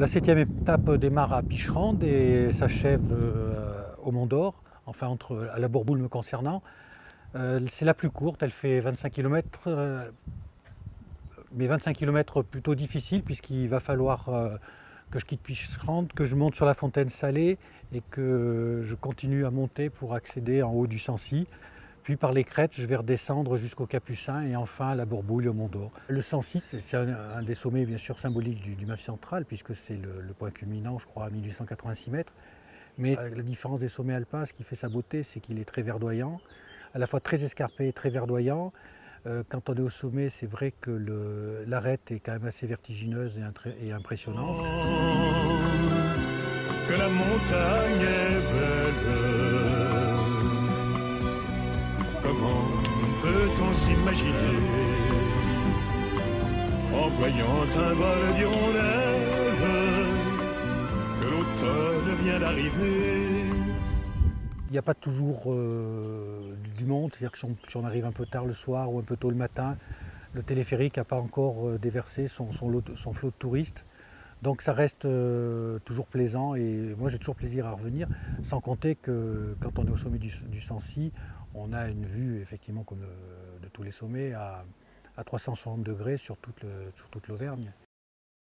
La septième étape démarre à Picherande et s'achève euh, au Mont d'Or, enfin entre, à la Bourboule me concernant. Euh, c'est la plus courte, elle fait 25 km, euh, mais 25 km plutôt difficile puisqu'il va falloir que je quitte Picherande, que je monte sur la fontaine salée et que je continue à monter pour accéder en haut du Sancy. Puis par les crêtes, je vais redescendre jusqu'au Capucin et enfin à la Bourbouille au Mont d'Or. Le 106, c'est un, des sommets bien sûr symboliques du, du Massif central puisque c'est le, point culminant, je crois, à 1886 mètres. Mais euh, la différence des sommets alpins, ce qui fait sa beauté, c'est qu'il est très verdoyant, à la fois très escarpé et très verdoyant. Euh, quand on est au sommet, c'est vrai que l'arête est quand même assez vertigineuse et, impressionnante. que la montagne est belle Comment peut-on s'imaginer en voyant un vol d'hirondelles que l'automne vient d'arriver? Il n'y a pas toujours euh, du monde, c'est-à-dire que si on, arrive un peu tard le soir ou un peu tôt le matin, le téléphérique n'a pas encore euh, déversé son, flot de touristes. Donc ça reste euh, toujours plaisant et moi j'ai toujours plaisir à revenir, sans compter que quand on est au sommet du, du Sancy, on a une vue effectivement comme de tous les sommets à, 360 degrés sur toute l'Auvergne.